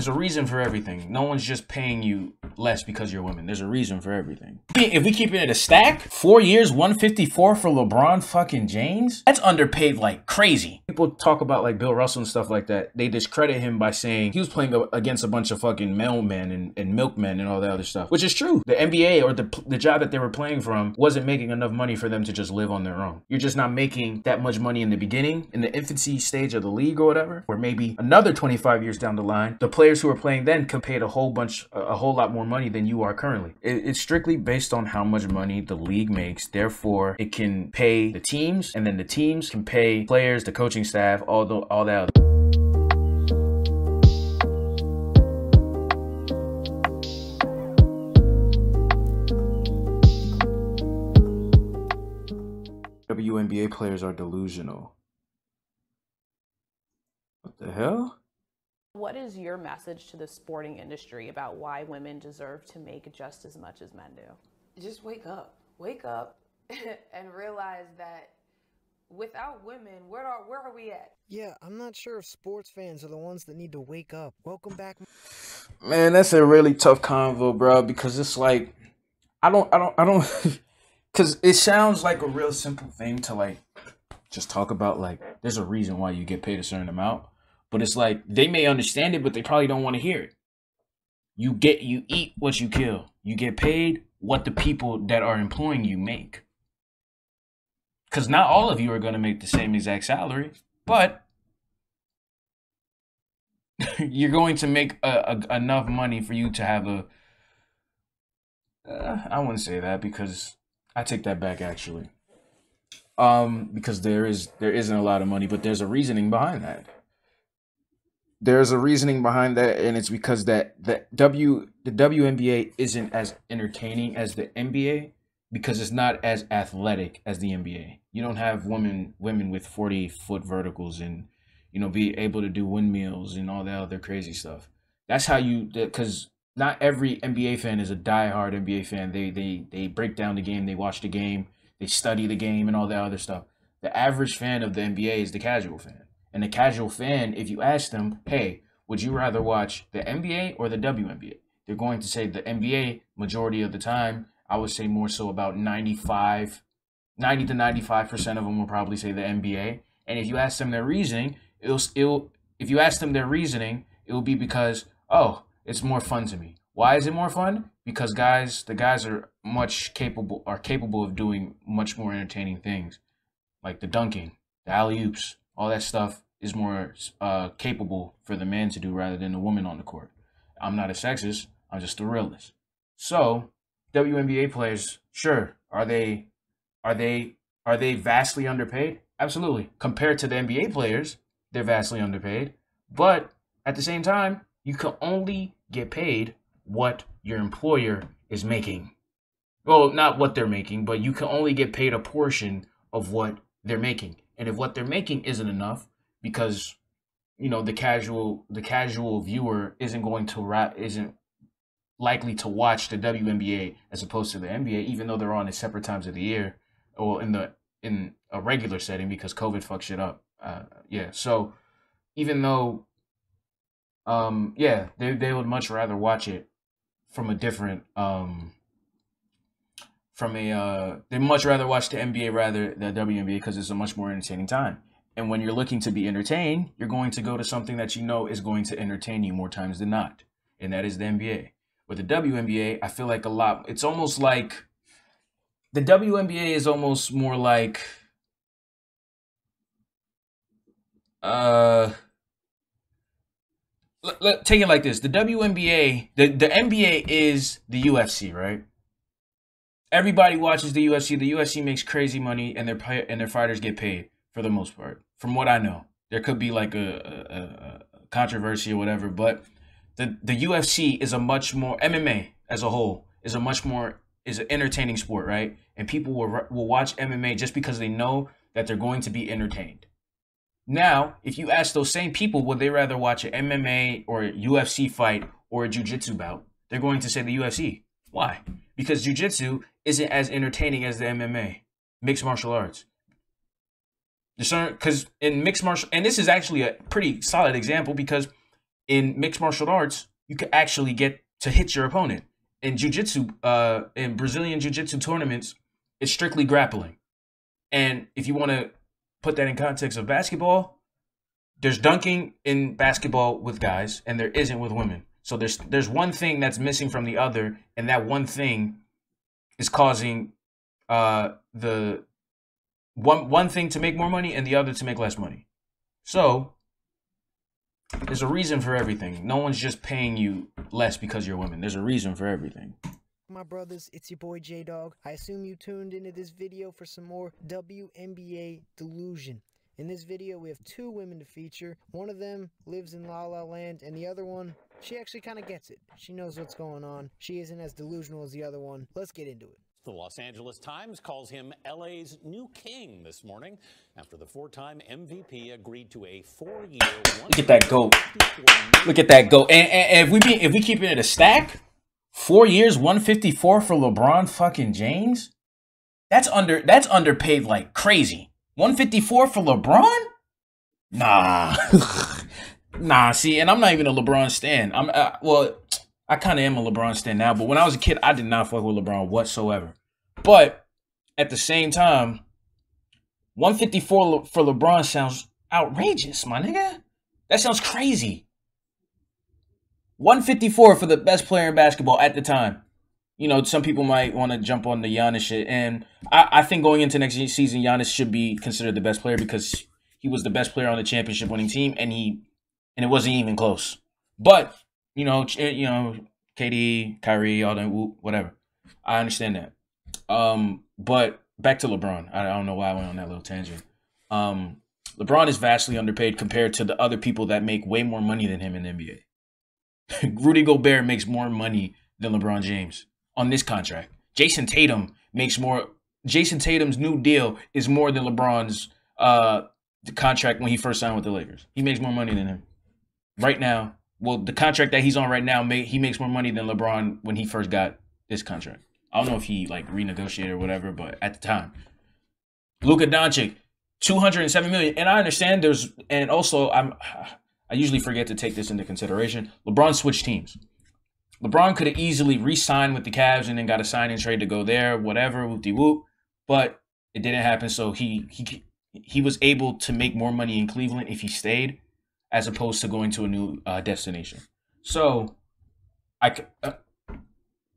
There's a reason for everything. No one's just paying you less because you're women. There's a reason for everything. If we keep it at a stack, four years, 154 for LeBron fucking James, that's underpaid like crazy. People talk about like Bill Russell and stuff like that. They discredit him by saying he was playing against a bunch of fucking mailmen and, and milkmen and all that other stuff, which is true. The NBA or the, the job that they were playing from wasn't making enough money for them to just live on their own. You're just not making that much money in the beginning, in the infancy stage of the league or whatever, where maybe another 25 years down the line, the players who are playing then can pay a whole bunch, a whole lot more money than you are currently. It, it's strictly based on how much money the league makes. Therefore, it can pay the teams, and then the teams can pay players, the coaching staff, all the all that. WNBA players are delusional. What the hell? What is your message to the sporting industry about why women deserve to make just as much as men do? Just wake up. Wake up and realize that without women, where are where are we at? Yeah, I'm not sure if sports fans are the ones that need to wake up. Welcome back. Man, that's a really tough convo, bro, because it's like I don't I don't I don't cuz it sounds like a real simple thing to like just talk about like there's a reason why you get paid a certain amount. But it's like they may understand it, but they probably don't want to hear it. You get you eat what you kill. You get paid what the people that are employing you make. Cause not all of you are gonna make the same exact salary, but you're going to make a, a, enough money for you to have a. Uh, I wouldn't say that because I take that back actually. Um, because there is there isn't a lot of money, but there's a reasoning behind that there's a reasoning behind that and it's because that the w the WNBA isn't as entertaining as the NBA because it's not as athletic as the NBA. You don't have women women with 40 foot verticals and you know be able to do windmills and all that other crazy stuff. That's how you because not every NBA fan is a diehard NBA fan. They they they break down the game, they watch the game, they study the game and all that other stuff. The average fan of the NBA is the casual fan. And a casual fan, if you ask them, hey, would you rather watch the NBA or the WNBA? They're going to say the NBA majority of the time. I would say more so about 95, 90 to 95% of them will probably say the NBA. And if you ask them their reasoning, it'll, it'll if you ask them their reasoning, it will be because, oh, it's more fun to me. Why is it more fun? Because guys, the guys are much capable are capable of doing much more entertaining things, like the dunking, the alley oops, all that stuff is more uh, capable for the man to do rather than the woman on the court. I'm not a sexist. I'm just a realist. So, WNBA players, sure, are they are they are they vastly underpaid? Absolutely. Compared to the NBA players, they're vastly underpaid. But at the same time, you can only get paid what your employer is making. Well, not what they're making, but you can only get paid a portion of what they're making. And if what they're making isn't enough, because you know the casual the casual viewer isn't going to rap isn't likely to watch the WNBA as opposed to the NBA, even though they're on at separate times of the year or in the in a regular setting because COVID fucks shit up. Uh, yeah, so even though, um, yeah, they they would much rather watch it from a different um from a uh, they much rather watch the NBA rather the WNBA because it's a much more entertaining time. And when you're looking to be entertained, you're going to go to something that you know is going to entertain you more times than not, and that is the NBA. With the WNBA, I feel like a lot. It's almost like the WNBA is almost more like uh take it like this the WNBA the, the NBA is the UFC right everybody watches the UFC. The UFC makes crazy money, and their and their fighters get paid for the most part. From what I know, there could be like a, a, a controversy or whatever, but the the UFC is a much more MMA as a whole is a much more is an entertaining sport, right? And people will will watch MMA just because they know that they're going to be entertained. Now, if you ask those same people, would they rather watch an MMA or a UFC fight or a jiu-jitsu bout? They're going to say the UFC. Why? Because jiu-jitsu isn't as entertaining as the MMA, mixed martial arts. Because in mixed martial, and this is actually a pretty solid example because in mixed martial arts, you could actually get to hit your opponent. In jiu-jitsu, uh, in Brazilian jiu-jitsu tournaments, it's strictly grappling. And if you want to put that in context of basketball, there's dunking in basketball with guys and there isn't with women. So there's there's one thing that's missing from the other, and that one thing is causing uh the one one thing to make more money and the other to make less money. So there's a reason for everything. No one's just paying you less because you're women. There's a reason for everything. My brothers, it's your boy J Dog. I assume you tuned into this video for some more WNBA delusion. In this video, we have two women to feature. One of them lives in La La Land, and the other one, she actually kind of gets it. She knows what's going on. She isn't as delusional as the other one. Let's get into it. The Los Angeles Times calls him LA's new king this morning after the four time MVP agreed to a four year. Look at that goat. Look at that goat. And, and, and if we be if we keep it at a stack, four years, 154 for LeBron fucking James. That's under that's underpaid like crazy. 154 for LeBron? Nah. nah, see, and I'm not even a LeBron stan. I'm uh, well, I kind of am a LeBron stan now, but when I was a kid, I did not fuck with LeBron whatsoever. But at the same time, 154 for LeBron sounds outrageous, my nigga. That sounds crazy. 154 for the best player in basketball at the time. You know, some people might want to jump on the Giannis shit, and I, I think going into next season, Giannis should be considered the best player because he was the best player on the championship winning team, and he and it wasn't even close. But you know, you know, KD, Kyrie, all that, whatever. I understand that. Um, but back to LeBron. I, don't know why I went on that little tangent. Um, LeBron is vastly underpaid compared to the other people that make way more money than him in the NBA. Rudy Gobert makes more money than LeBron James on this contract. Jayson Tatum makes more. Jayson Tatum's new deal is more than LeBron's uh contract when he first signed with the Lakers. He makes more money than him right now. Well, the contract that he's on right now, he makes more money than LeBron when he first got this contract. I don't know if he like renegotiated or whatever, but at the time, Luka Doncic, two hundred and seven million. And I understand there's, and also I'm, I usually forget to take this into consideration. LeBron switched teams. LeBron could have easily re-signed with the Cavs and then got a signing trade to go there, whatever, whoop de whoop. But it didn't happen, so he he he was able to make more money in Cleveland if he stayed, as opposed to going to a new uh, destination. So, I. Uh,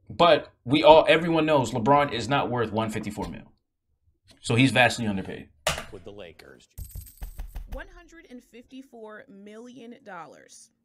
but we all, everyone knows LeBron is not worth 154 mil, so he's vastly underpaid. With the Lakers. $154 million.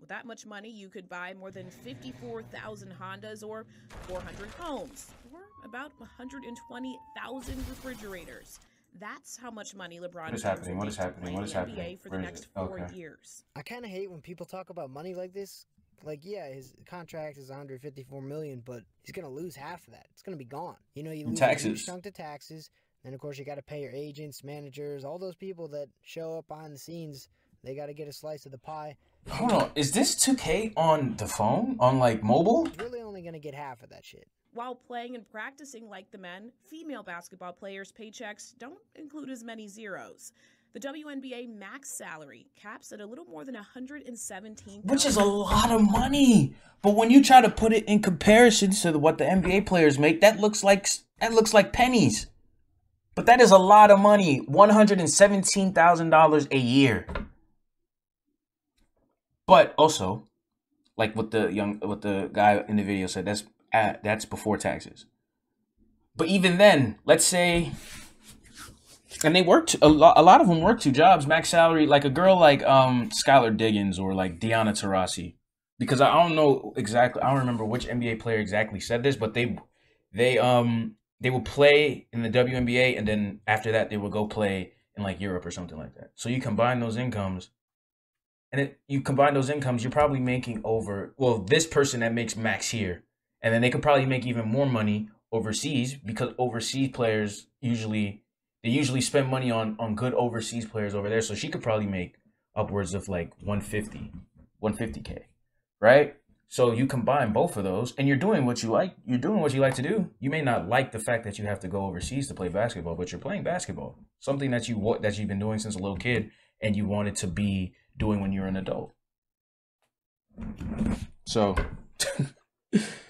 With that much money, you could buy more than 54,000 Hondas or 400 homes, or about 120,000 refrigerators. That's how much money LeBron what is happening? What is happening? What is happening? for the next four okay. years. I kind of hate when people talk about money like this. Like, yeah, his contract is 154 million, but he's gonna lose half of that. It's gonna be gone. You know, you lose taxes. a chunk to taxes. And of course, you got to pay your agents, managers, all those people that show up behind the scenes. They got to get a slice of the pie. Hold on, is this 2K on the phone? On like mobile? He's really only going to get half of that shit. While playing and practicing like the men, female basketball players' paychecks don't include as many zeros. The WNBA max salary caps at a little more than 117 Which is a lot of money. But when you try to put it in comparison to what the NBA players make, that looks like that looks like pennies. But that is a lot of money. $117,000 a year. But also, like what the young what the guy in the video said, that's at, that's before taxes. But even then, let's say and they worked a lot a lot of them work two jobs, max salary, like a girl like um Skylar Diggins or like Diana Taurasi. Because I don't know exactly I don't remember which NBA player exactly said this, but they they um they will play in the WNBA and then after that they will go play in like Europe or something like that. So you combine those incomes and it, you combine those incomes, you're probably making over well, this person that makes max here, and then they could probably make even more money overseas because overseas players usually they usually spend money on on good overseas players over there. So she could probably make upwards of like 150, 150k, right? So you combine both of those and you're doing what you like. You're doing what you like to do. You may not like the fact that you have to go overseas to play basketball, but you're playing basketball. Something that you that you've been doing since a little kid and you wanted to be doing when you're an adult. So,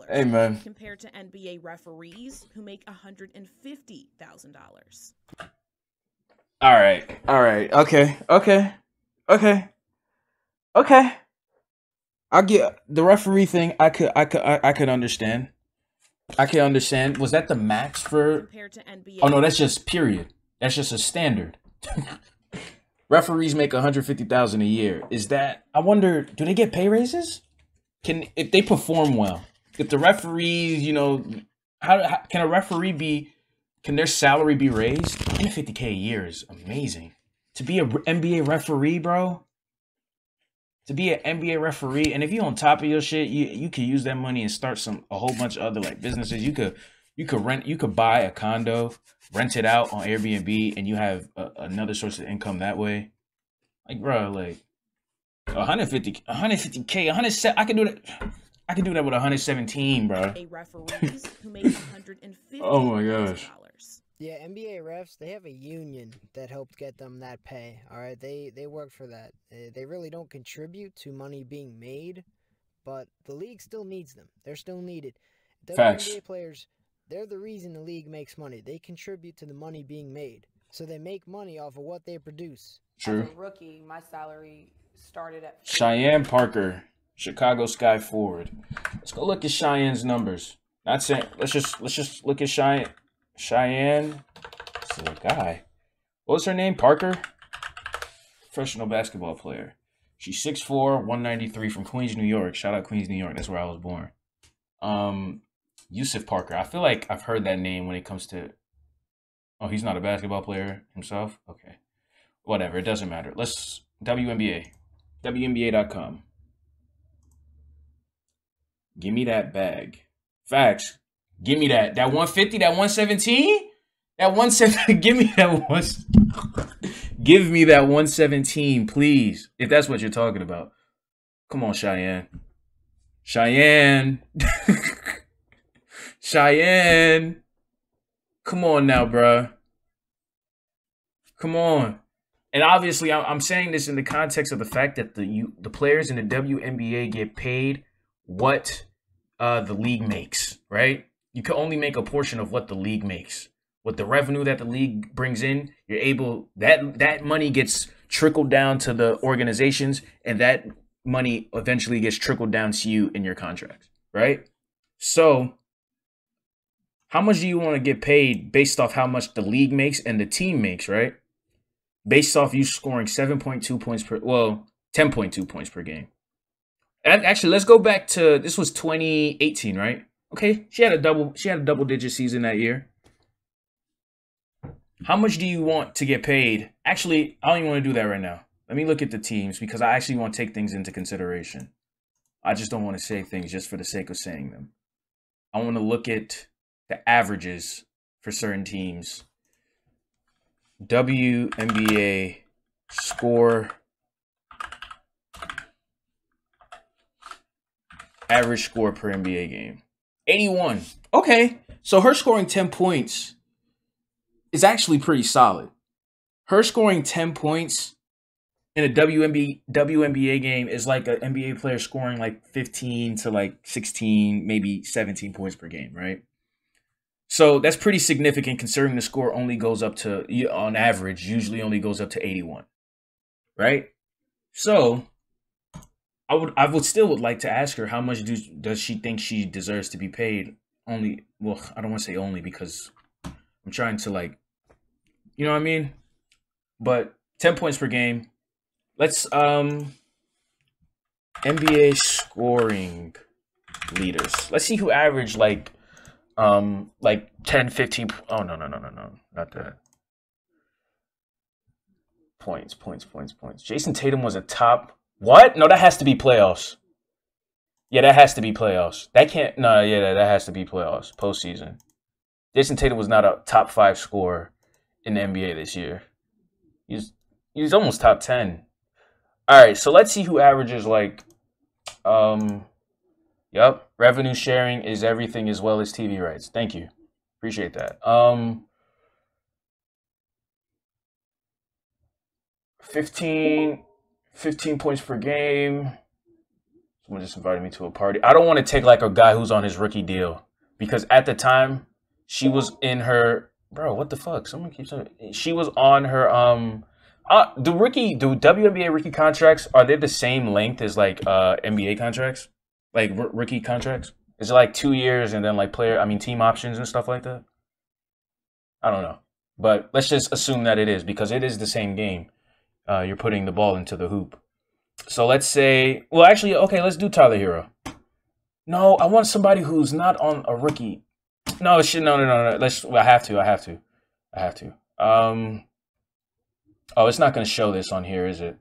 dollars. hey man, compared to NBA referees who make hundred and fifty thousand dollars. all right, all right, okay, okay, okay, okay. I get the referee thing. I could, I could, I, I could understand. I can understand. Was that the max for? Compared to NBA. Oh no, that's just period. That's just a standard. Referees make one hundred fifty thousand a year. Is that? I wonder. Do they get pay raises? Can if they perform well? If the referees, you know, how, how can a referee be? Can their salary be raised? One hundred fifty k a year is amazing. To be a NBA referee, bro. To be an NBA referee, and if you're on top of your shit, you you could use that money and start some a whole bunch of other like businesses. You could you could rent you could buy a condo rent it out on airbnb and you have a, another source of income that way like bro like 150 150k 100 i can do that i can do that with 117 bro A referees who make hundred and fifty. Oh my gosh. Yeah, NBA refs, they have a union that helped get them that pay. All right, they they work for that. They really don't contribute to money being made, but the league still needs them. They're still needed. Facts. WNBA players, they're the reason the league makes money. They contribute to the money being made. So they make money off of what they produce. true As a rookie, my salary started at cheyenne parker chicago sky forward. Let's go look at cheyenne's numbers. Not saying let's just let's just look at cheyenne. Cheyenne. This is a guy. What was her name? Parker? Professional basketball player. She's 6'4 193 from queens new york. Shout out queens new york. That's where i was born. Um yusuf parker. I feel like i've heard that name when it comes to oh he's not a basketball player himself? Okay. Whatever. It doesn't matter. Let's WNBA WNBA.com give me that bag. Facts. Give me that. That 150 that 117 that 117 give me that one give me that 117 please if that's what you're talking about. Come on Cheyenne. Cheyenne. Cheyenne. Come on now bruh. Come on. And obviously I'm saying this in the context of the fact that the you, the players in the WNBA get paid what uh, the league makes, right? You can only make a portion of what the league makes. What the revenue that the league brings in, you're able that that money gets trickled down to the organizations, and that money eventually gets trickled down to you in your contracts, right? So, how much do you want to get paid based off how much the league makes and the team makes, right? Based off you scoring 7.2 points per, well, 10.2 points per game. Actually, let's go back to this was 2018, right? Okay, she had a double she had a double digit season that year. How much do you want to get paid? Actually, I don't even want to do that right now. Let me look at the teams because I actually want to take things into consideration. I just don't want to say things just for the sake of saying them. I want to look at the averages for certain teams. WNBA score average score per NBA game. 81. Okay. So her scoring 10 points is actually pretty solid. Her scoring 10 points in a WNBA WNBA game is like an NBA player scoring like 15 to like 16, maybe 17 points per game, right? So that's pretty significant considering the score only goes up to on average usually only goes up to 81. Right? So I would I would still would like to ask her how much do, does she think she deserves to be paid? Only well, I don't want to say only because I'm trying to like you know what I mean? But 10 points per game. Let's um NBA scoring leaders. Let's see who averaged like um like 10 15 oh no no no no no not that points points points points jayson tatum was a top what no that has to be playoffs yeah that has to be playoffs that can't no yeah that has to be playoffs postseason jayson tatum was not a top five scorer in the nba this year he's he's almost top 10 all right so let's see who averages like um Yep. Revenue sharing is everything as well as TV rights. Thank you. Appreciate that. Um 15 15 points per game. Someone just invited me to a party. I don't want to take like a guy who's on his rookie deal because at the time she was in her bro. What the fuck? Someone keeps saying she was on her um. Uh, the rookie, the WNBA rookie contracts are they the same length as like uh NBA contracts, like r- rookie contracts? Is it like two years and then like player? I mean, team options and stuff like that. I don't know, but let's just assume that it is because it is the same game. Uh, you're putting the ball into the hoop. So let's say, well, actually, okay, let's do Tyler Herro. No, I want somebody who's not on a rookie. No, shit, no, no, no, no. Let's. I have to. I have to. I have to. Um. Oh, it's not going to show this on here, is it?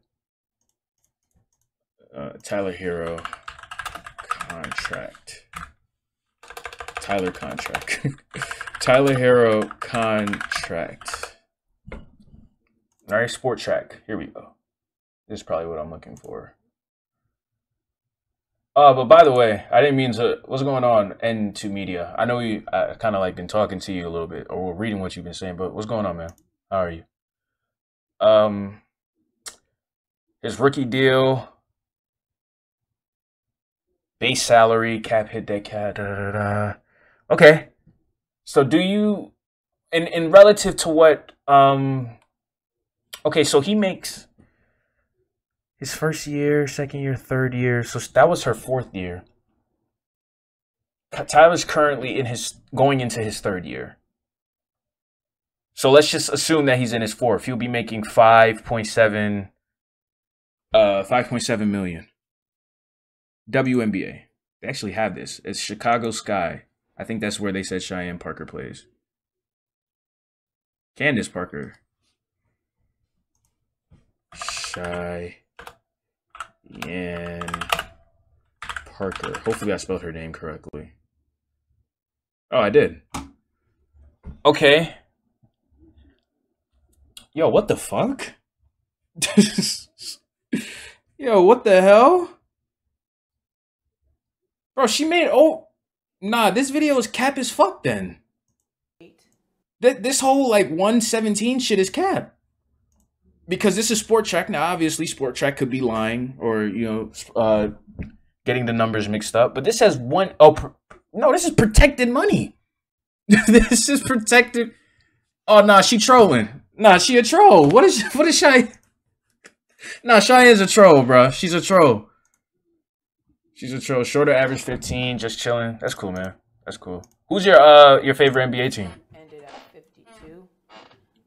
Uh, Tyler Herro contract. Tyler contract. Tyler Herro contract. All right, Spotrac. Here we go. This is probably what I'm looking for. Uh, but by the way, I didn't mean to. What's going on? N2 Media. I know you. I kind of like been talking to you a little bit, or reading what you've been saying. But what's going on, man? How are you? Um, his rookie deal, base salary, cap hit that. Da, da, da, da. Okay, so do you, in in relative to what? Um, okay, so he makes his first year, second year, third year. So that was her fourth year. Tyler's currently in his going into his third year. So let's just assume that he's in his fourth. He'll be making five point seven, uh, five point seven million. WNBA. They actually have this. It's Chicago Sky. I think that's where they said Cheyenne Parker plays. Candace Parker. Cheyenne Parker. Hopefully I spelled her name correctly. Oh, I did. Okay. Yo, what the fuck? Yo, what the hell? Bro, she made oh nah, this video is cap as fuck then. Th- this whole like 117 shit is cap. Because this is spotrac. Now obviously spotrac could be lying or you know uh getting the numbers mixed up. But this has one oh pr- no, this is protected money. this is protected. Oh nah, she trolling. Nah, she a troll. What is what is Shy? Nah, is a troll, bro. She's a troll. She's a troll. Shorter average 15, just chilling. That's cool, man. That's cool. Who's your uh your favorite NBA team? Ended at 52.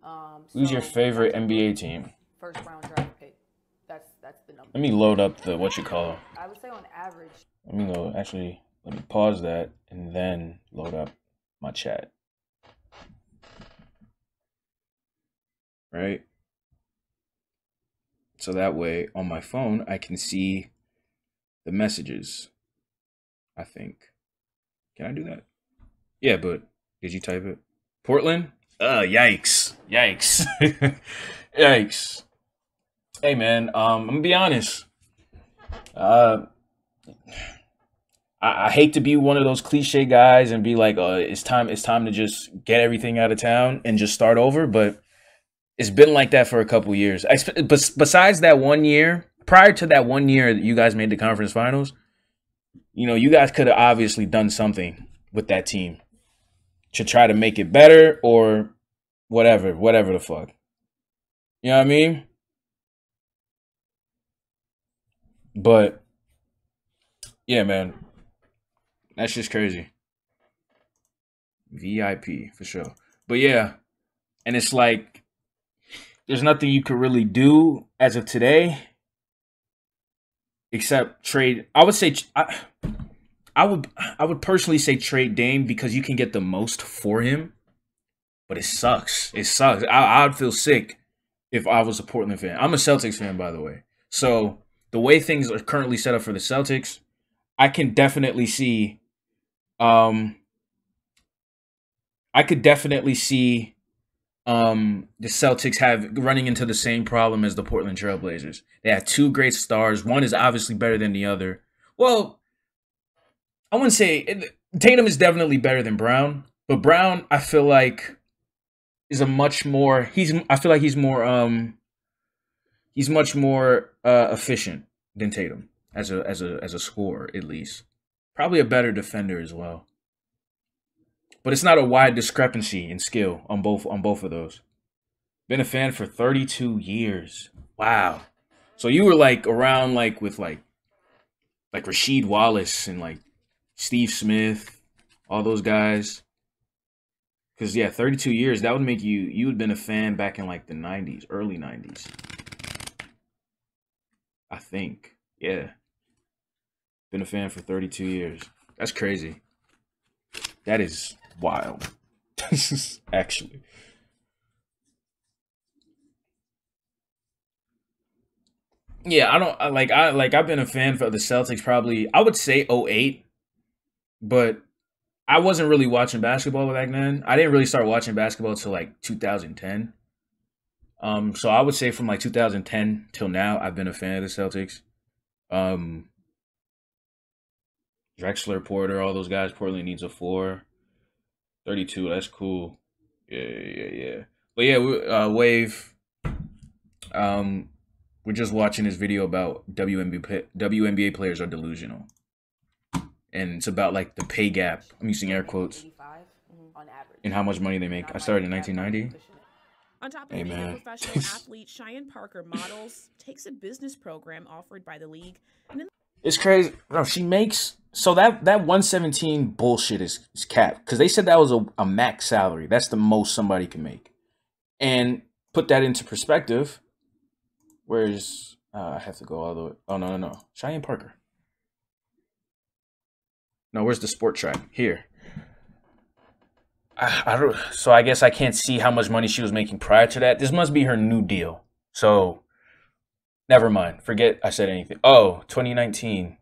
Um, Who's your favorite NBA team? First round draft pick. That's that's the number. Let me load up the what you call. I would say on average. Let me load. Actually, let me pause that and then load up my chat. Right. So that way, on my phone, I can see the messages. I think. Can I do that? Yeah, but did you type it? Portland? Uh, yikes. Yikes. yikes. Hey, man, um, I'm gonna be honest. Uh, I, I hate to be one of those cliche guys and be like, uh, it's time, it's time to just get everything out of town and just start over, but it's been like that for a couple years. I, sp- besides that one year, prior to that one year that you guys made the conference finals, you know, you guys could have obviously done something with that team to try to make it better or whatever, whatever the fuck. You know what I mean? But yeah, man, that's just crazy. VIP for sure. But yeah, and it's like there's nothing you could really do as of today except trade. I would say I, I would I would personally say trade Dame because you can get the most for him. But it sucks. It sucks. I I'd feel sick if I was a Portland fan. I'm a Celtics fan by the way. So the way things are currently set up for the Celtics, I can definitely see um I could definitely see um the Celtics have running into the same problem as the Portland Trailblazers. They have two great stars. One is obviously better than the other. Well, I wouldn't say Tatum is definitely better than Brown, but Brown I feel like is a much more he's I feel like he's more um he's much more uh efficient than Tatum. as a as a as a scorer at least. Probably a better defender as well. But it's not a wide discrepancy in skill on both on both of those. Been a fan for 32 years. Wow. So you were like around like with like like Rasheed Wallace and like Steve Smith, all those guys. Cause yeah, 32 years, that would make you you would have been a fan back in like the 90s, early 90s. I think. Yeah. Been a fan for 32 years. That's crazy. That is wild. This is Actually. Yeah, I don't I, like I like I've been a fan for the Celtics probably I would say 08, but I wasn't really watching basketball back then. I didn't really start watching basketball until like 2010. Um, so I would say from like 2010 till now, I've been a fan of the Celtics. Um, Drexler, Porter, all those guys. Portland needs a four. 32, that's cool. Yeah, yeah, yeah. But yeah, we, uh, Wave. Um, we're just watching this video about WNBA WNBA players are delusional, and it's about like the pay gap. I'm using air quotes. 85. And how much money they make. I started in 1990. On top of Hey, being man. a professional athlete, Cheyenne Parker models, takes a business program offered by the league, and in It's crazy. Bro, she makes so that that 117 bullshit is, is capped because they said that was a, a max salary. That's the most somebody can make. And put that into perspective. Where's uh, I have to go all the way. Oh no no no, Cheyenne Parker. No, where's the spotrac? Here. I, I don't. So I guess I can't see how much money she was making prior to that. This must be her new deal. So Never mind. Forget I said anything. Oh, 2019.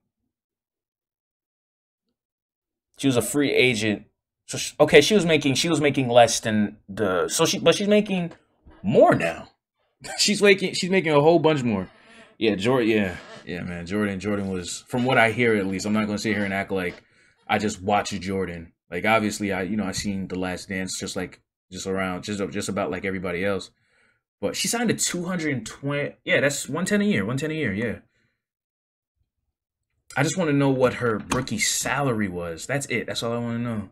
She was a free agent. So she, okay, she was making she was making less than the so she but she's making more now. she's making she's making a whole bunch more. Yeah, Jordan. Yeah, yeah, man. Jordan. Jordan was from what I hear at least. I'm not gonna sit here and act like I just watched Jordan. Like obviously I you know I seen The Last Dance just like just around just just about like everybody else. But she signed a 220. Yeah, that's 110 a year. 110 a year. Yeah. I just want to know what her rookie salary was. That's it. That's all I want to know.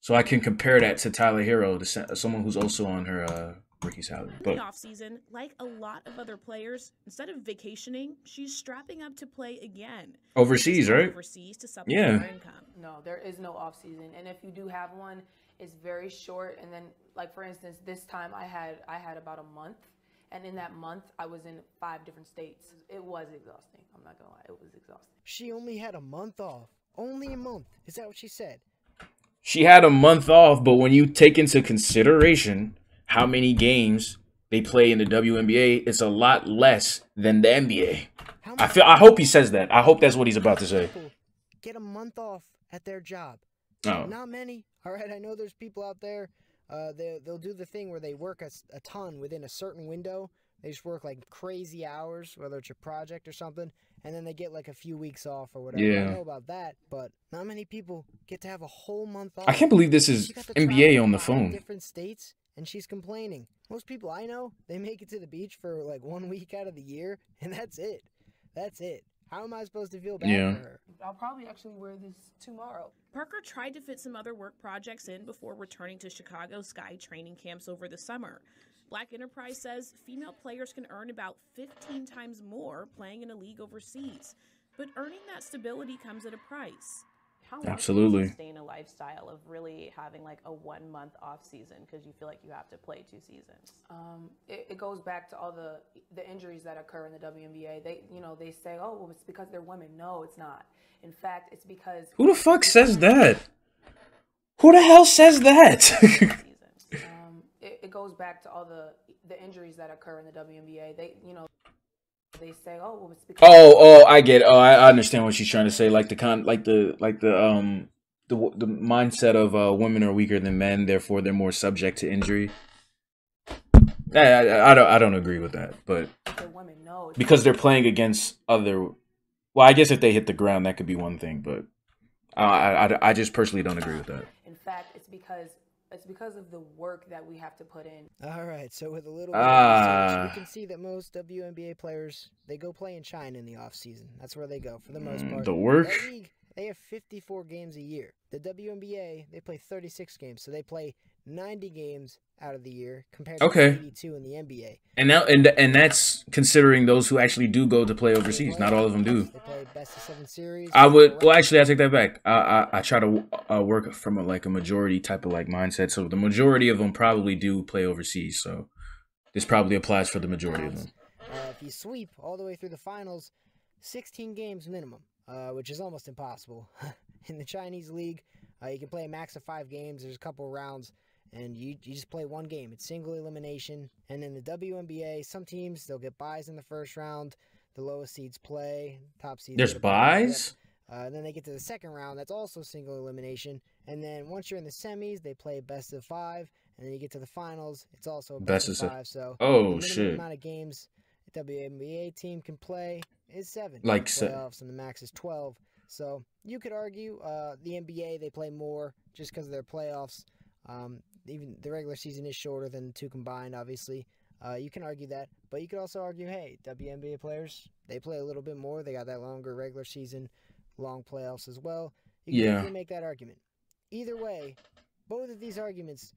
So I can compare that to Tyler Herro, to someone who's also on her uh, rookie salary. the But offseason, like a lot of other players, instead of vacationing, she's strapping up to play again. overseas, right? Overseas to supplement Yeah. her income. No, there is no off season, and if you do have one, it's very short. And then, like for instance, this time I had I had about a month, and in that month I was in five different states. It was exhausting. I'm not gonna lie, it was exhausting. She only had a month off. Only a month. Is that what she said? She had a month off, but when you take into consideration how many games they play in the WNBA, it's a lot less than the NBA. I feel. I hope he says that. I hope that's what he's about to say. get a month off at their job? Oh. Not many. All right, I know there's people out there. Uh, they they'll do the thing where they work a ton within a certain window. They just work like crazy hours, whether it's a project or something, and then they get like a few weeks off or whatever. Yeah. I know about that, but not many people get to have a whole month off. I can't believe this is She got to NBA on the phone. Different states, and she's complaining. Most people I know, they make it to the beach for like one week out of the year, and that's it. That's it. How am I supposed to feel bad Yeah. for her? I'll probably actually wear this tomorrow. Parker tried to fit some other work projects in before returning to Chicago Sky training camps over the summer. Black Enterprise says female players can earn about 15 times more playing in a league overseas, but earning that stability comes at a price. How long can Absolutely. you sustain a lifestyle of really having like a one month off season because you feel like you have to play two seasons? Um, it, it goes back to all the the injuries that occur in the WNBA. They, you know, they say, "Oh, well, it's because they're women." No, it's not. In fact, it's because Who the fuck says that? Who the hell says that? um, it, it goes back to all the the injuries that occur in the WNBA. They, you know, they say, "Oh, well, it's because." oh, oh, I get. It. Oh, I understand what she's trying to say. Like the con, like the, like the, um, the the mindset of uh, women are weaker than men, therefore they're more subject to injury. I, I, I don't, I don't agree with that, but they're women. No, it's because they're playing against other. Well, I guess if they hit the ground, that could be one thing, but I, I, I- I just personally don't agree with that. In fact, it's because It's because of the work that we have to put in. All right, so with a little bit of Ah. research, we can see that most WNBA players they go play in China in the off season. That's where they go for the most Mm, part. the work? That league, they have 54 games a year. The WNBA they play 36 games, so they play 90 games out of the year compared to 82 in the NBA. And now and and that's considering those who actually do go to play overseas. Not all of them do. They play best of seven series. I would. Well, actually, I take that back. I I, I try to uh, work from a, like a majority type of like mindset. So the majority of them probably do play overseas. So this probably applies for the majority of them. Uh, if you sweep all the way through the finals, 16 games minimum, uh, which is almost impossible. In the Chinese league, uh, you can play a max of five games. There's a couple rounds, and you, you just play one game. It's single elimination. And in the WNBA, some teams they'll get byes in the first round. The lowest seeds play. Top seeds. There's get a bye. Yep. byes. Uh, and then they get to the second round. That's also single elimination. And then once you're in the semis, they play best of five. And then you get to the finals. It's also Best best, of five. So Oh, shit. amount of games a WNBA team can play is seven. Like playoffs, and the max is twelve. So you could argue uh, the NBA they play more just because of their playoffs. Um, even the regular season is shorter than the two combined, obviously. Uh, you can argue that, but you could also argue, hey, WNBA players they play a little bit more. They got that longer regular season, long playoffs as well. You can Yeah. make that argument. Either way, both of these arguments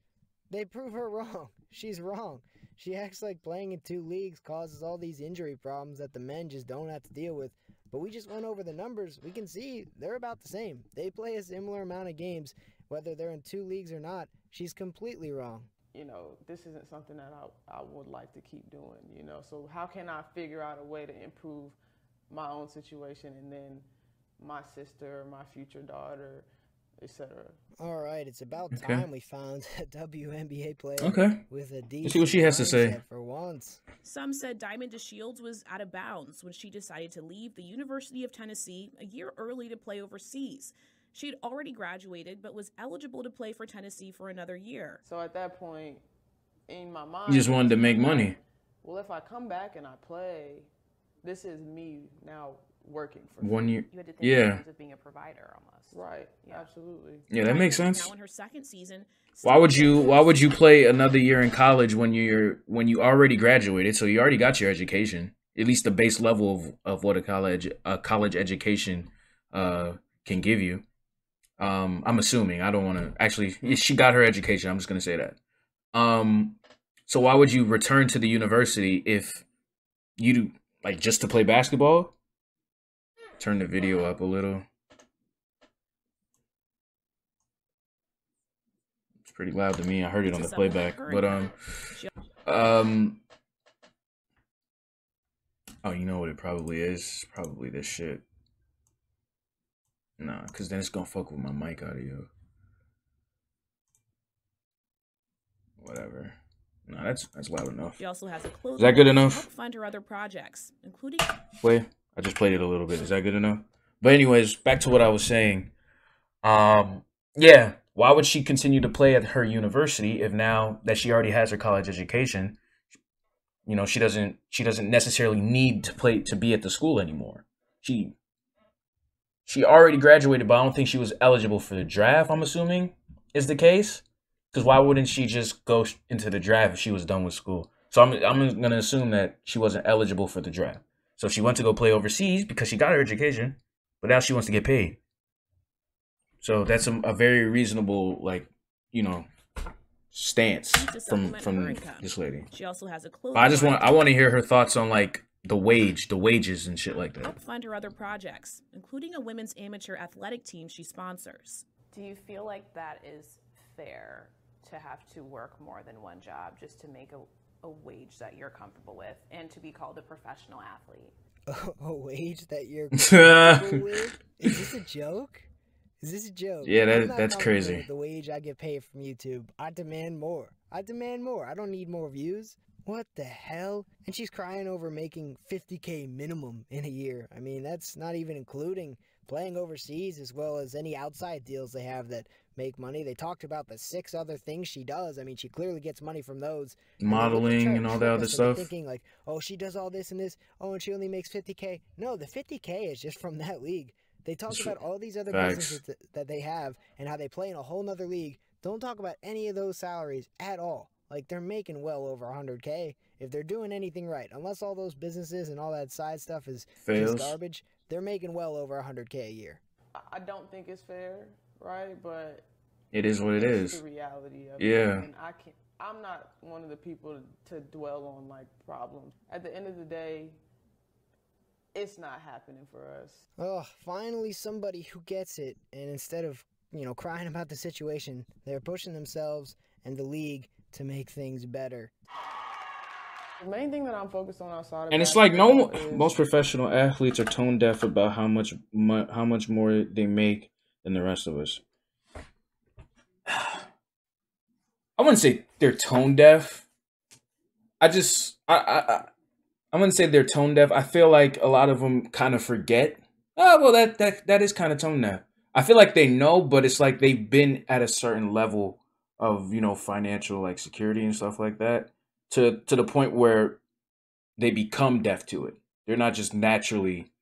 they prove her wrong. She's wrong. She acts like playing in two leagues causes all these injury problems that the men just don't have to deal with. But we just went over the numbers. We can see they're about the same. They play a similar amount of games, whether they're in two leagues or not. She's completely wrong. you know, this isn't something that I, I would like to keep doing, you know. So how can I figure out a way to improve my own situation and then my sister, my future daughter, etc. All right, it's about Okay. time we found a WNBA player Okay. with a D. Let's see what she has to say. for once. Some said Diamond DeShields was out of bounds when she decided to leave the University of Tennessee a year early to play overseas. She had already graduated but was eligible to play for Tennessee for another year. So at that point, in my mind, You just wanted to make money. Well, if I come back and I play, this is me now working for One year. You had to think Yeah. terms of being a provider almost. Right. Yeah. Absolutely. Yeah, that makes sense. Now in her second season. Why would you why would you play another year in college when you're when you already graduated? So you already got your education. At least the base level of, of what a college a college education uh can give you. Um I'm assuming. I don't want to actually she got her education. I'm just to say that. Um so why would you return to the university if you do like just to play basketball? Turn the video up a little. It's pretty loud to me. I heard it on the playback. But um um Oh, you know what it probably is? Probably this shit. Nah, cause then it's gonna fuck with my mic audio. Whatever. Nah, that's that's loud enough. She also has a clothing Is that good enough? fund her other projects, including Wait, I just played it a little bit. Is that good enough? But anyways, back to what I was saying. Um, yeah, why would she continue to play at her university if now that she already has her college education, you know, she doesn't she doesn't necessarily need to play to be at the school anymore. She she already graduated, but I don't think she was eligible for the draft, I'm assuming is the case. Cuz why wouldn't she just go into the draft if she was done with school? So I'm I'm going to assume that she wasn't eligible for the draft. So she went to go play overseas because she got her education, but now she wants to get paid. So that's a, a very reasonable, like, you know, stance from from this lady. she also has a But I just want I want to hear her thoughts on like the wage, the wages and shit like that. help fund her other projects, including a women's amateur athletic team she sponsors. Do you feel like that is fair to have to work more than one job just to make a, a wage that you're comfortable with and to be called a professional athlete? a wage that you're comfortable with? Is this a joke? Is this a joke? Yeah, that- that's crazy. The wage I get paid from YouTube. I demand more. I demand more. I don't need more views. What the hell? And she's crying over making 50k minimum in a year. I mean, that's not even including playing overseas as well as any outside deals they have that make money. They talked about the six other things she does. I mean, she clearly gets money from those. And they look to Modeling to and all that other stuff. Thinking like, oh, she does all this and this. Oh, and she only makes 50k. No, the 50k is just from that league. They talk about all these other facts. businesses that, that they have and how they play in a whole nother league don't talk about any of those salaries at all. Like they're making well over 100k if they're doing anything right. Unless all those businesses and all that side stuff is Fails. just garbage, they're making well over 100k a year. I- I don't think it's fair, right? But It is what it's the reality of Yeah. it. And I can't. I'm not one of the people to dwell on like problems. At the end of the day, it's not happening for us. Oh, finally somebody who gets it, and instead of you know crying about the situation, they're pushing themselves and the league to make things better. The main thing that I'm focused on outside of And it's like no is- most professional athletes are tone deaf about how much mo- how much more they make than the rest of us. I wouldn't say they're tone deaf. I just I I I- I wouldn't say they're tone deaf. I feel like a lot of them kind of forget. Oh well, that that that is kind of tone deaf. I feel like they know, but it's like they've been at a certain level of you know financial like security and stuff like that to to the point where they become deaf to it. They're not just naturally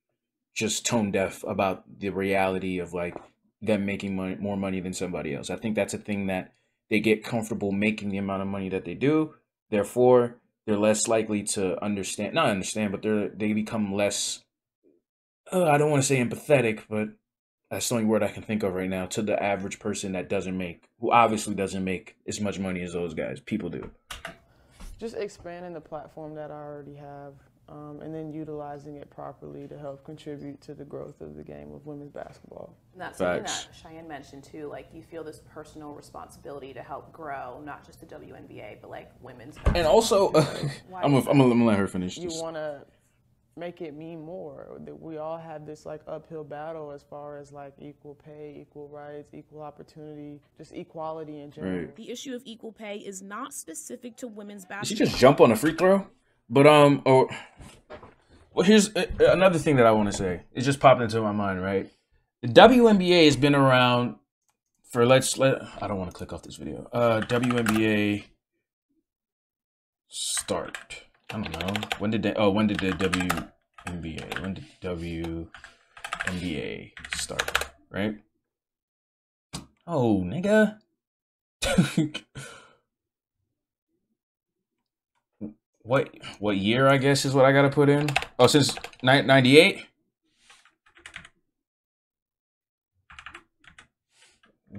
just tone deaf about the reality of like them making money, more money than somebody else. I think that's a thing that they get comfortable making the amount of money that they do. Therefore, they're less likely to understand, not understand, but they're they become less. Uh, I don't want to say empathetic, but that's the only word I can think of right now to the average person that doesn't make, who obviously doesn't make as much money as those guys. People do. just expanding the platform that I already have, um, and then utilizing it properly to help contribute to the growth of the game of women's basketball. And that's something that Cheyenne mentioned too. Like you feel this personal responsibility to help grow not just the WNBA, but like women's. And also, Why I'm gonna, is I'm gonna, I'm gonna let her finish. You this. want to make it mean more. That we all have this like uphill battle as far as like equal pay, equal rights, equal opportunity, just equality in general. Right. The issue of equal pay is not specific to women's basketball Did she just jump on a free throw? But um, or well, here's uh, another thing that I want to say. It just popped into my mind. Right, the WNBA has been around for let's let. I don't want to click off this video. Uh, WNBA start. I don't know when did they, oh when did the WNBA when did WNBA start? Right. Oh, nigga. what what year I guess is what I gotta put in. Oh, since ninety eight.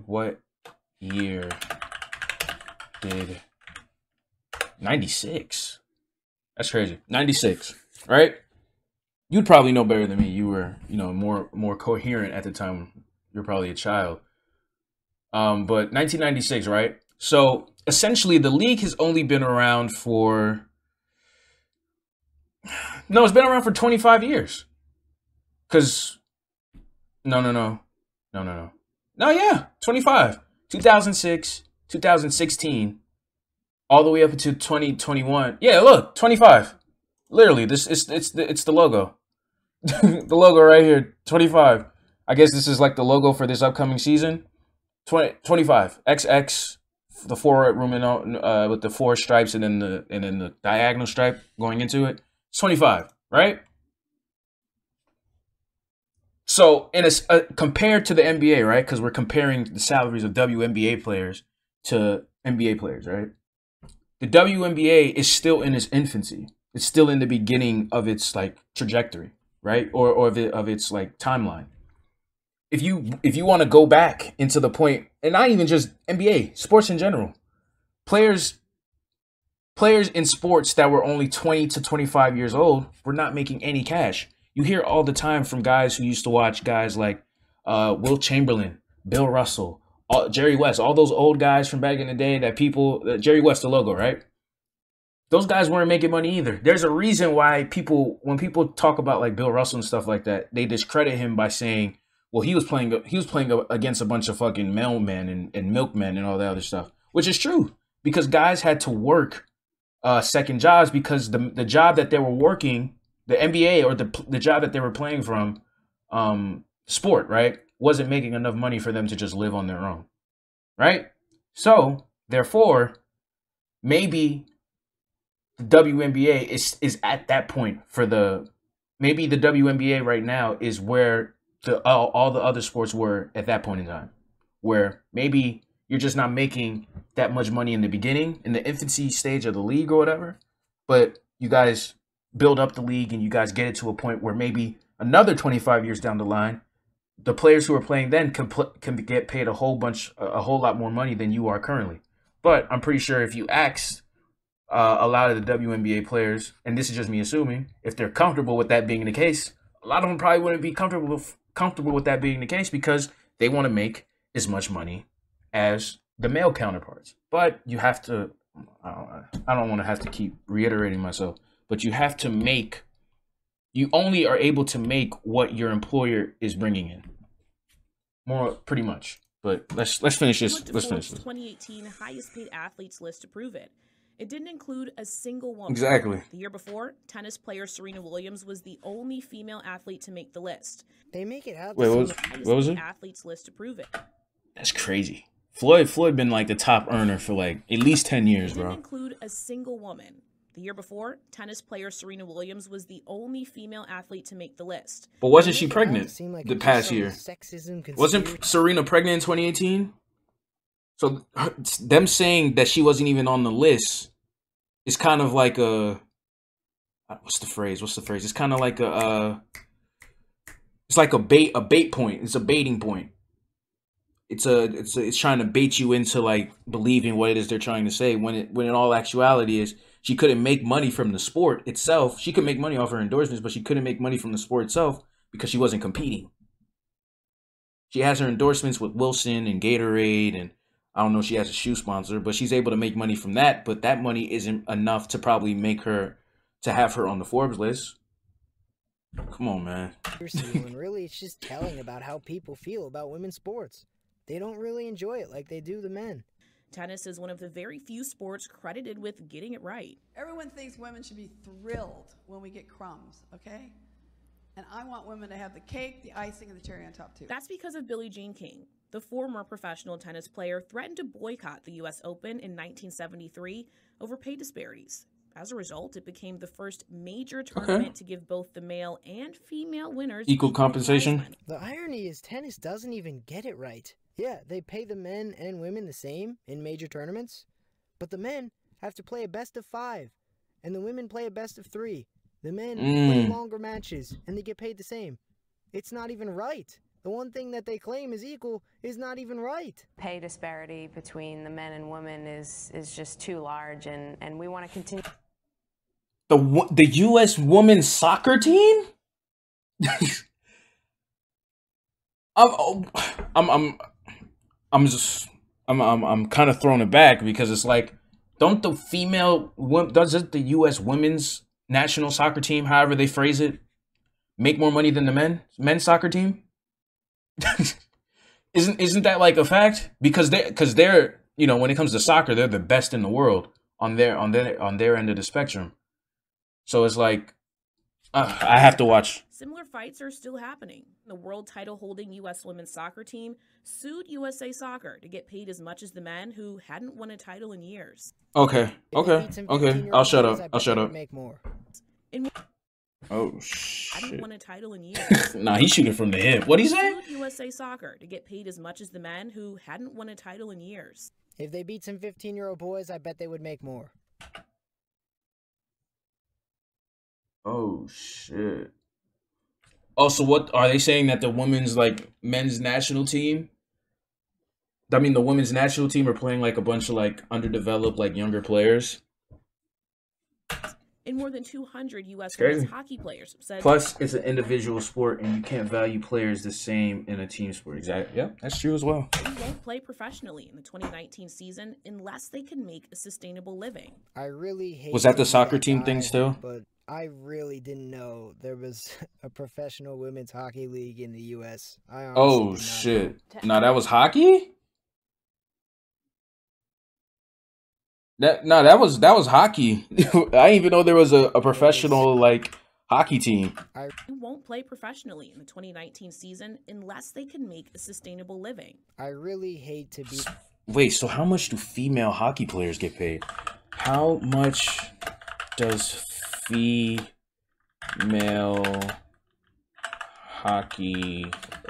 What year did ninety six? That's crazy. Ninety six, right? You'd probably know better than me. You were, you know, more more coherent at the time. You're probably a child. Um, but 1996, right? So essentially, the league has only been around for no, it's been around for 25 years. Cause no, no, no, no, no, no, no. Yeah, 25. 2006, 2016, all the way up to 2021. Yeah, look, 25. Literally, this it's it's the it's the logo, the logo right here, 25. I guess this is like the logo for this upcoming season. 20, 25 XX the four Roman uh, with the four stripes and then the and then the diagonal stripe going into it. It's 25, right? So, in a, s- uh, compared to the NBA, right? Because we're comparing the salaries of WNBA players to NBA players, right? The WNBA is still in its infancy. It's still in the beginning of its like trajectory, right? Or or of, it, of its like timeline if you if you want to go back into the point and not even just NBA, sports in general. Players players in sports that were only 20 to 25 years old were not making any cash. You hear all the time from guys who used to watch guys like uh, Wilt Chamberlain, Bill Russell, all, Jerry West, all those old guys from back in the day that people uh, Jerry West the logo, right? Those guys weren't making money either. There's a reason why people when people talk about like Bill Russell and stuff like that, they discredit him by saying well, he was playing he was playing against a bunch of fucking mailmen and, and milkmen and all that other stuff, which is true because guys had to work uh, second jobs because the the job that they were working, the NBA or the the job that they were playing from, um, sport right, wasn't making enough money for them to just live on their own, right? So therefore, maybe the WNBA is is at that point for the maybe the WNBA right now is where the all, all the other sports were at that point in time, where maybe You're just not making that much money in the beginning, in the infancy stage of the league or whatever. But you guys build up the league and you guys get it to a point where maybe another 25 years down the line, the players who are playing then can pl- can get paid a whole bunch, a whole lot more money than you are currently. But I'm pretty sure if you ask uh, a lot of the WNBA players, and this is just me assuming, if they're comfortable with that being the case, a lot of them probably wouldn't be comfortable with, comfortable with that being the case because they want to make as much money as the male counterparts. But you have to, I don't want to have to keep reiterating myself, but you have to make, you only are able to make what your employer is bringing in. More, pretty much. But let's let's finish this. Let's finish Forbes' this. 2018 highest paid athletes list to prove it. It didn't include a single woman. Exactly. The year before, tennis player Serena Williams was the only female athlete to make the list. They make it out Wait, what was- What was it? athletes list to prove it. That's crazy. Floyd Floyd been like the top earner for like at least ten years, It didn't bro. include a single woman. The year before, tennis player Serena Williams was the only female athlete to make the list. But wasn't she make it out to pregnant like the past year? Sexism, Wasn't Serena pregnant in 2018? So her- them saying that she wasn't even on the list is kind of like a uh, what's the phrase? What's the phrase? It's kind of like a uh, it's like a bait a bait point. It's a baiting point. It's a it's a, it's trying to bait you into like believing what it is they're trying to say when it when in all actuality is she couldn't make money from the sport itself. She could make money off her endorsements, but she couldn't make money from the sport itself because she wasn't competing. She has her endorsements with Wilson and Gatorade, and I don't know she has a shoe sponsor, but she's able to make money from that. But that money isn't enough to probably make her to have her on the Forbes list. Come on, man. when really it's just telling about how people feel about women's sports. They don't really enjoy it like they do the men. Tennis is one of the very few sports credited with getting it right. Everyone thinks women should be thrilled when we get crumbs, okay? And I want women to have the cake, the icing, and the cherry on top too. That's because of Billie Jean King. The former professional tennis player threatened to boycott the U.S. Open in 1973 over pay disparities. As a result, it became the first major tournament to give both the male and female winners Equal compensation? The irony is tennis doesn't even get it right. Yeah, they pay the men and women the same in major tournaments, but the men have to play a best of five, and the women play a best of three. The men play Mm. longer matches, and they get paid the same. It's not even right. The one thing that they claim is equal is not even right. pay disparity between the men and women is is just too large and and we want to continue The the U.S. women's soccer team. I'm, oh, I'm I'm I'm just I'm I'm I'm kind of throwing it back because it's like, don't the female doesn't the U.S. women's national soccer team, however they phrase it, make more money than the men men's soccer team? isn't isn't that like a fact? Because they because they're you know when it comes to soccer, they're the best in the world on their on their on their end of the spectrum. So it's like uh, I have to watch. Similar fights are still happening. The world title holding U.S. women's soccer team sued USA Soccer to get paid as much as the men who hadn't won a title in years. Okay, okay, okay. I'll shut up. I I'll shut up. Make more. In Oh hadn't shit! won a title in years. Nah, he's shooting from the hip. What he say? sued USA Soccer to get paid as much as the men who hadn't won a title in years. If they beat some 15 year old boys, I bet they would make more. Oh shit. Oh, also, what are they saying that the women's like men's national team? I mean, the women's national team are playing like a bunch of like underdeveloped, like younger players. And more than 200 U.S. women's hockey players said Plus, it's an individual sport, and you can't value players the same in a team sport. Exactly. Yeah, that's true as well. they won't play professionally in the 2019 season unless they can make a sustainable living. I really hate. Was that the soccer that team thing guy, still? But I really didn't know there was a professional women's hockey league in the U.S. I Oh did not know. shit! Now that was hockey. That no, that was that was hockey. I didn't even know there was a, a professional like hockey team. They won't play professionally in the 2019 season unless they can make a sustainable living. I really hate to be. Wait, so how much do female hockey players get paid? How much does female hockey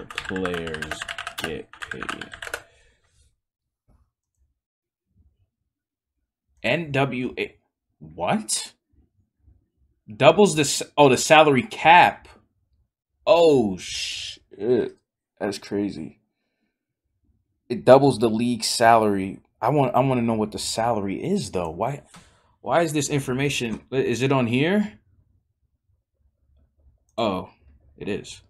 players get paid? NWA. What? Doubles the oh the salary cap. Oh shit, that's crazy. It doubles the league salary. I want I want to know what the salary is though. Why why is this information is it on here? Oh, it is.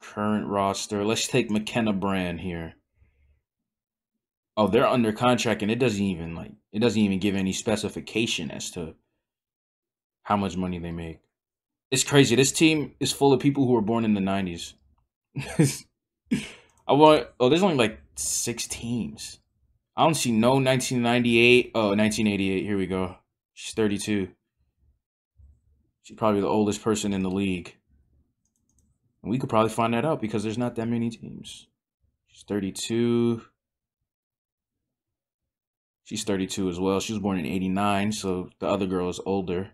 Current roster. Let's take McKenna Brand here. Oh, they're under contract and it doesn't even like it doesn't even give any specification as to how much money they make. It's crazy. This team is full of people who were born in the 90s. I want oh, there's only like 6 teams. I don't see no 1998. Oh, 1988. Here we go. She's 32. She's probably the oldest person in the league. And we could probably find that out because there's not that many teams. She's 32. She's 32 as well. She was born in 89, so the other girl is older.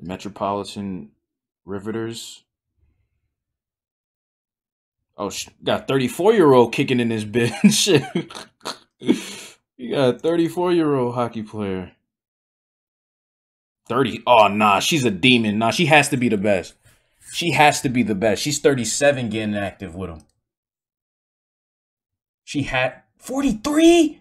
The Metropolitan Riveters. Oh, sh- got 34 year old kicking in his bench. you got a 34 year old hockey player. 30. Oh, nah, she's a demon. Nah, she has to be the best. She has to be the best. She's 37 getting active with him. She had 43?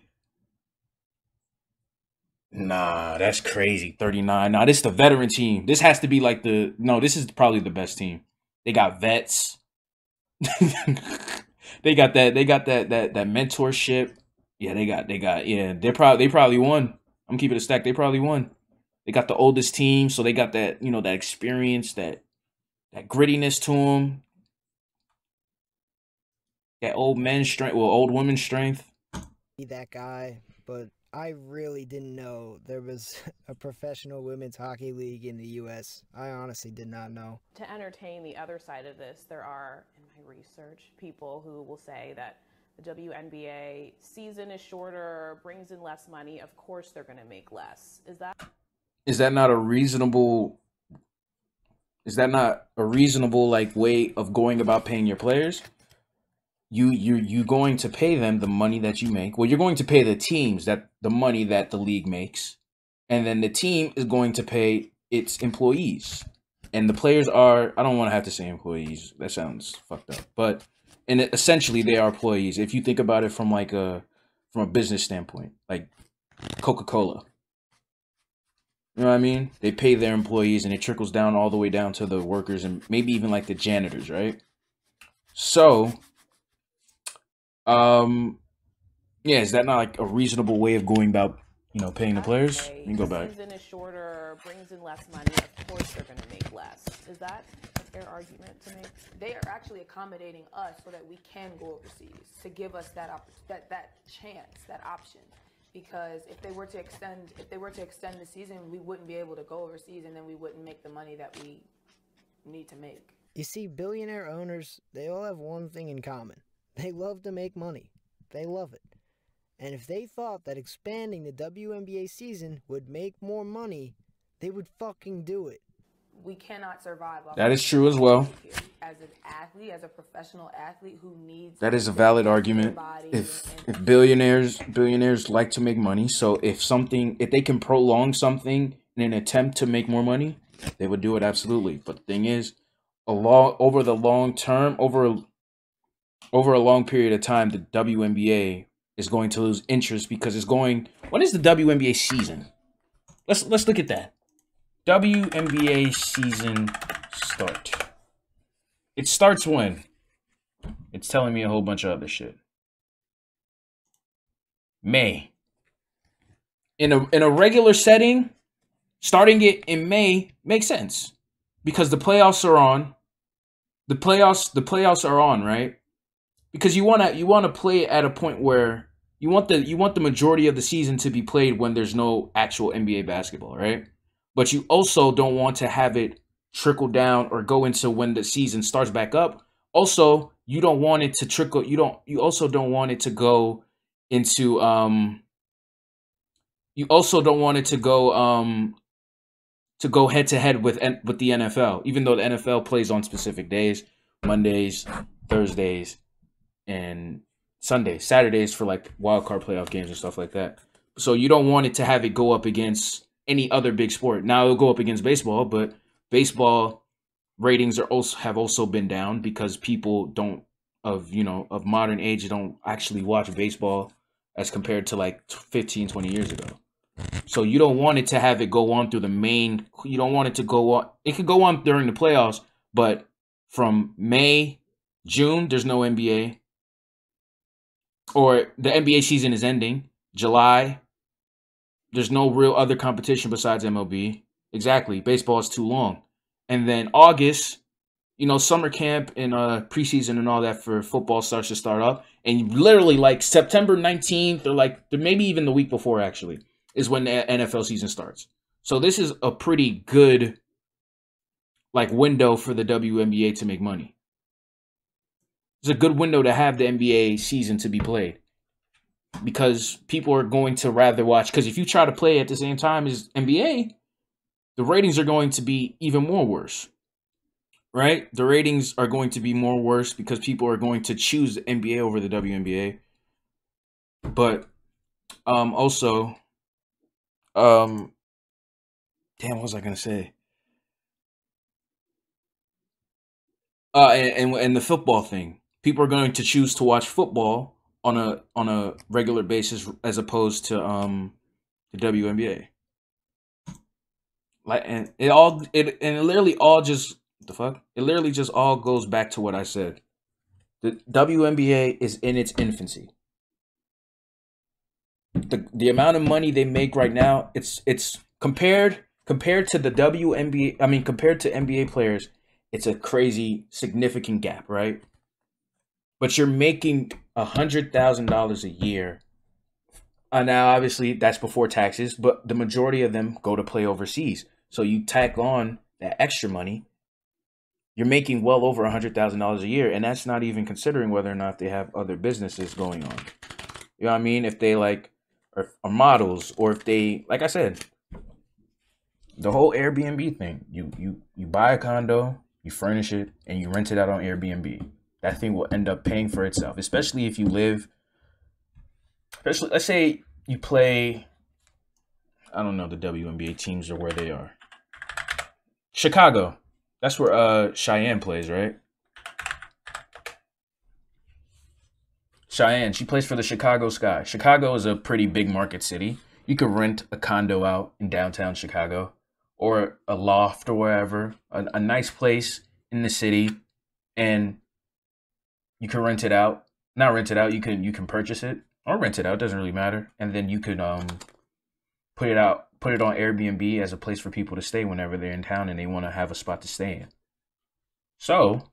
Nah, that's crazy. 39. Nah, this is the veteran team. This has to be like the no, this is probably the best team. They got vets. they got that they got that that that mentorship. Yeah, they got they got yeah, they're probably they probably won. I'm keeping it stacked. They probably won. They got the oldest team, so they got that, you know, that experience, that that grittiness to them. That old men's strength, well, old women's strength. Be that guy, but I really didn't know there was a professional women's hockey league in the U.S. I honestly did not know. To entertain the other side of this, there are, in my research, people who will say that the WNBA season is shorter, brings in less money. Of course, they're going to make less. Is that? Is that not a reasonable? Is that not a reasonable like way of going about paying your players? You you you going to pay them the money that you make. Well, you're going to pay the teams that the money that the league makes, and then the team is going to pay its employees. And the players are I don't want to have to say employees. That sounds fucked up. But and essentially they are employees. If you think about it from like a from a business standpoint, like Coca-Cola. You know what I mean? They pay their employees and it trickles down all the way down to the workers and maybe even like the janitors, right? So, um, yeah, is that not like a reasonable way of going about, you know, paying the players? You can go back. season is shorter, brings in less money. Of course, they're going to make less. Is that a fair argument to make? They are actually accommodating us so that we can go overseas to give us that opp- that that chance, that option. Because if they were to extend, if they were to extend the season, we wouldn't be able to go overseas, and then we wouldn't make the money that we need to make. You see, billionaire owners, they all have one thing in common. They love to make money. They love it. And if they thought that expanding the WNBA season would make more money, they would fucking do it. We cannot survive. off That true as well. As an athlete, as a professional athlete who needs That is a valid argument. If if billionaires billionaires like to make money, so if something if they can prolong something in an attempt to make more money, they would do it absolutely. But the thing is, a long over the long term, over a, over a long period of time, the WNBA is going to lose interest because it's going. When is the WNBA season? Let's let's look at that. WNBA season start. It starts when? It's telling me a whole bunch of other shit. May. In a in a regular setting, starting it in May makes sense because the playoffs are on. The playoffs the playoffs are on, right? Because you want to you want to play at a point where you want the you want the majority of the season to be played when there's no actual NBA basketball, right? But you also don't want to have it trickle down or go into when the season starts back up. Also, you don't want it to trickle you don't you also don't want it to go into um you also don't want it to go um to go head to head with with the NFL even though the NFL plays on specific days Mondays Thursdays and Sunday, Saturdays for like wild card playoff games and stuff like that. So you don't want it to have it go up against any other big sport. Now it'll go up against baseball, but baseball ratings are also have also been down because people don't of you know of modern age don't actually watch baseball as compared to like 15 20 years ago. So you don't want it to have it go on through the main you don't want it to go on it could go on during the playoffs but from may june there's no nba or the nba season is ending. July there's no real other competition besides mlb exactly baseball is too long and then august you know, summer camp and uh preseason and all that for football starts to start up. And literally like September 19th or like maybe even the week before actually is when the NFL season starts. So this is a pretty good like window for the WNBA to make money. It's a good window to have the NBA season to be played. Because people are going to rather watch because if you try to play at the same time as NBA, the ratings are going to be even more worse right? The ratings are going to be more worse because people are going to choose NBA over the WNBA. But um also um damn what was I gonna say? Uh and, and and the football thing. People are going to choose to watch football on a on a regular basis as opposed to um the WNBA. Like and it all it and it literally all just the fuck? It literally just all goes back to what I said. The WNBA is in its infancy. The the amount of money they make right now, it's it's compared compared to the WNBA, I mean compared to NBA players, it's a crazy significant gap, right? But you're making a hundred thousand dollars a year. Uh, now, obviously, that's before taxes, but the majority of them go to play overseas. So you tack on that extra money, you're making well over a hundred thousand dollars a year, and that's not even considering whether or not they have other businesses going on. You know what I mean? If they like are, are models, or if they, like I said, the whole Airbnb thing. You you you buy a condo, you furnish it, and you rent it out on Airbnb. That thing will end up paying for itself, especially if you live. Especially, let's say you play. I don't know the WNBA teams or where they are. Chicago. That's where uh Cheyenne plays, right? Cheyenne, she plays for the Chicago Sky. Chicago is a pretty big market city. You could rent a condo out in downtown Chicago or a loft or wherever, a, a nice place in the city, and you can rent it out. Not rent it out, you can you can purchase it or rent it out, doesn't really matter. And then you could um put it out put it on Airbnb as a place for people to stay whenever they're in town and they want to have a spot to stay in. So,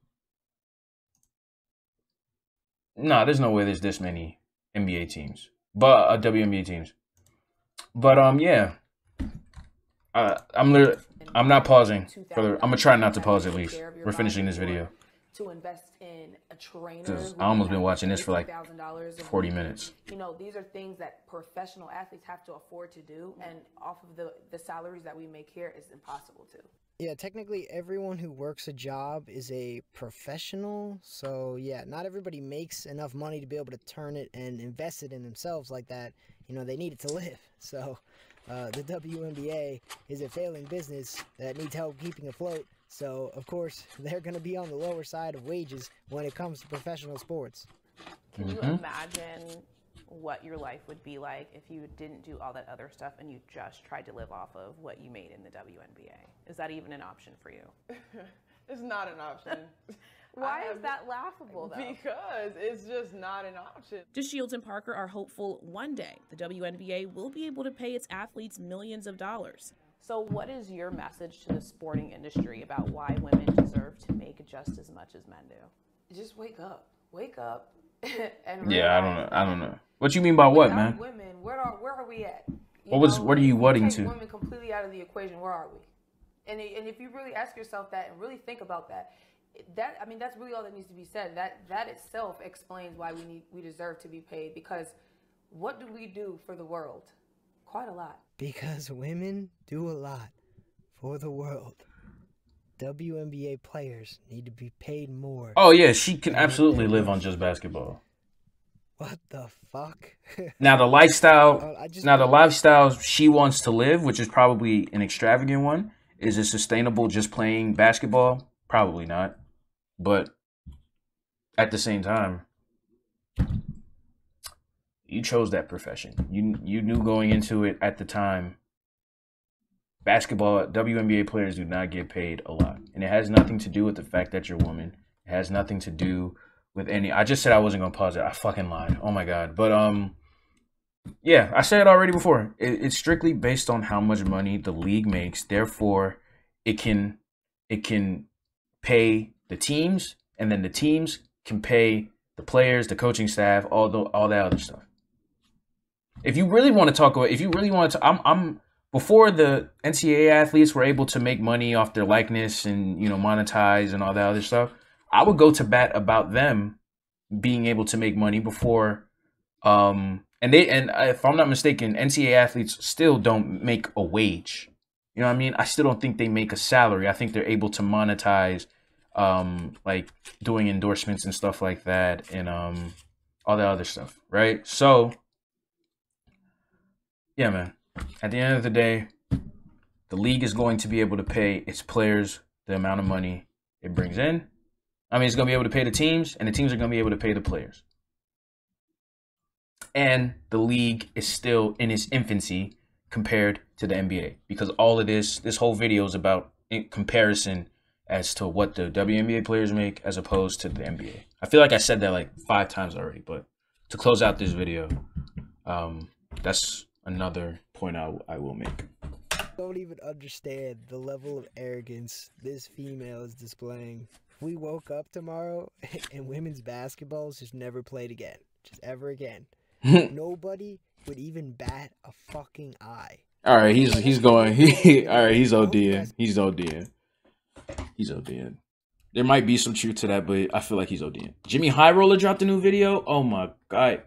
nah, there's no way there's this many NBA teams, but uh, WNBA teams. But um, yeah, uh, I'm literally, I'm not pausing for the. I'm gonna try not to pause at least. We're finishing this video. To invest in a trainer. I almost been watching this for like 40 minutes. You know, these are things that professional athletes have to afford to do, and off of the the salaries that we make here, it's impossible to. Yeah, technically everyone who works a job is a professional. So, yeah, not everybody makes enough money to be able to turn it and invest it in themselves like that. You know, they need it to live. So, uh, the WNBA is a failing business that needs help keeping afloat. So, of course, they're going to be on the lower side of wages when it comes to professional sports. Can Mm-hmm. you imagine what your life would be like if you didn't do all that other stuff and you just tried to live off of what you made in the WNBA? Is that even an option for you? It's not an option. Why I is that laughable though? Because it's just not an option. DeShields and Parker are hopeful one day the WNBA will be able to pay its athletes millions of dollars. So, what is your message to the sporting industry about why women deserve to make just as much as men do? Just wake up, wake up, and Yeah, I don't know. I don't know. What you mean by what, man? Women, where are where are we at? You What was- what are you if we take to? Women completely out of the equation. Where are we? And and if you really ask yourself that and really think about that, that I mean that's really all that needs to be said. That that itself explains why we need we deserve to be paid because what do we do for the world? Quite a lot. Because women do a lot for the world. WNBA players need to be paid more. Oh yeah, she can absolutely live on just basketball. What the fuck? Now the lifestyle, oh, I just now the lifestyle she wants to live, which is probably an extravagant one, is it sustainable just playing basketball? Probably not. But at the same time, you chose that profession. You you knew going into it at the time. Basketball WNBA players do not get paid a lot, and it has nothing to do with the fact that you're a woman. It has nothing to do with any. I just said I wasn't gonna pause it. I fucking lied. Oh my god. But um, yeah, I said it already before. It, it's strictly based on how much money the league makes. Therefore, it can it can pay the teams, and then the teams can pay the players, the coaching staff, all the all that other stuff. If you really want to talk about, if you really want to, I'm I'm before the NCAA athletes were able to make money off their likeness and you know monetize and all that other stuff. I would go to bat about them being able to make money before um and they and if I'm not mistaken, NCAA athletes still don't make a wage. You know what I mean? I still don't think they make a salary. I think they're able to monetize um like doing endorsements and stuff like that and um all that other stuff, right? So yeah, man. At the end of the day, the league is going to be able to pay its players the amount of money it brings in. I mean, it's going to be able to pay the teams, and the teams are going to be able to pay the players. And the league is still in its infancy compared to the NBA because all of this, this whole video is about comparison as to what the WNBA players make as opposed to the NBA. I feel like I said that like five times already, but to close out this video, um, that's another point I, I will make. don't even understand the level of arrogance this female is displaying. We woke up tomorrow and women's basketball is just never played again, just ever again, nobody would even bat a fucking eye. All right, he's he's going. He, all right, he's ODing. He's ODing. He's ODing. There might be some truth to that, but I feel like he's ODing. Jimmy High Roller dropped a new video. Oh my god,